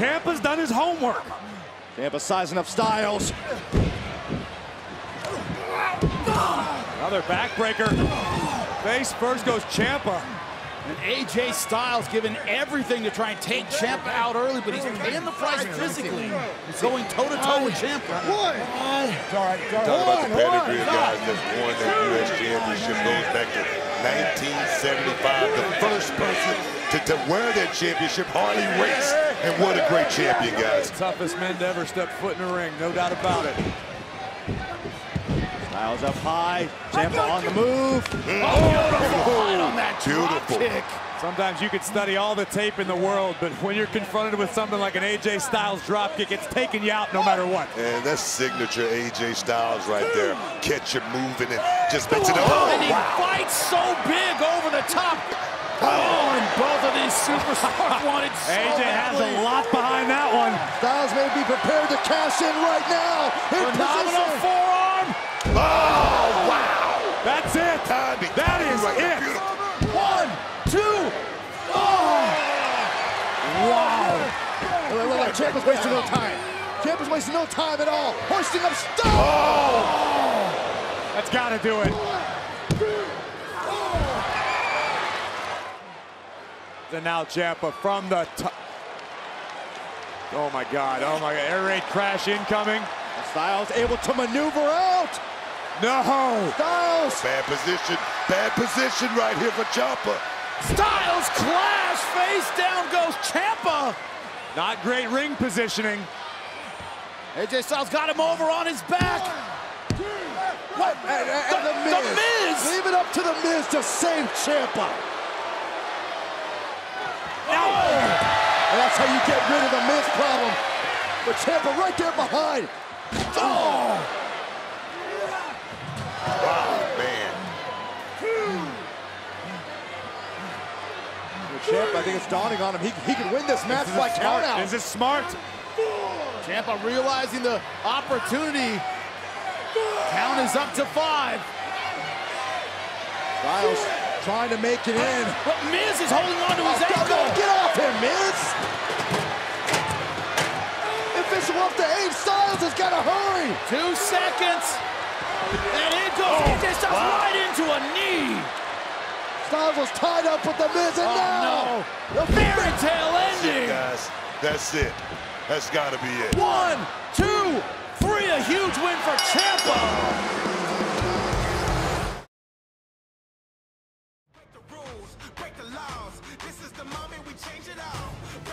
Ciampa's done his homework. Ciampa sizing up Styles. Another backbreaker. Face first goes Ciampa. And AJ Styles giving everything to try and take Ciampa out early, but he's paying the price physically. He's going toe-to-toe with Ciampa. One. Talk about the pedigree of guys that's won that U.S. championship goes back to 1975. The first person to, to wear that championship, Harley Race. And what a great champion, guys. Toughest men to ever step foot in the ring, no doubt about it. Styles up high. Ciampa on the move. Right on that drop Beautiful. kick. Sometimes you could study all the tape in the world, but when you're confronted with something like an AJ Styles dropkick, it's taking you out no matter what. And that's signature AJ Styles right there. Catch you moving and just makes it a And he oh, fights so big over the top. Oh, and both of these superstars wanted so AJ has badly. a lot behind that one. Styles may be prepared to cash in right now. In Phenomenal position. forearm. Oh, wow. That's it. Timing. That is Right there. it. Beautiful. One, two. Look, look, look. Wasting no time. Ciampa's wasting no time at all. Hoisting up Styles. That's got to do it. And now Ciampa from the top. Oh my God, oh my God, air raid crash incoming. Styles able to maneuver out. No, Styles. Bad position. Bad position right here for Ciampa. Styles clash. Face down goes Ciampa. Not great ring positioning. AJ Styles got him over on his back. What? And, and- and the, The Miz. Miz. Leave it up to the Miz to save Ciampa. And that's how you get rid of the Miz problem. But Ciampa right there behind. Oh. Ciampa, I think it's dawning on him. He, he can win this match This by is count smart. out. This is smart. Ciampa realizing the opportunity. Count is up to five. Styles trying to make it in. But Miz is holding on to his oh, go, ankle. get off him, Miz! Official up to eight. Styles has got to hurry. Two seconds. And in goes AJ oh, Styles right into a knee. Styles was tied up with the Miz, and oh, now no. the Fairy tale That's it, ending. guys. That's it. That's got to be it. One, two, three. A huge win for Ciampa. Break the rules, break the laws. This is the moment we change it all. Break the rules, break the laws. This is the moment we change it all.